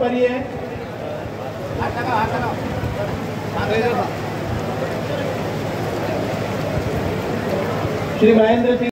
ऊपर ही। है श्री महेंद्र सिंह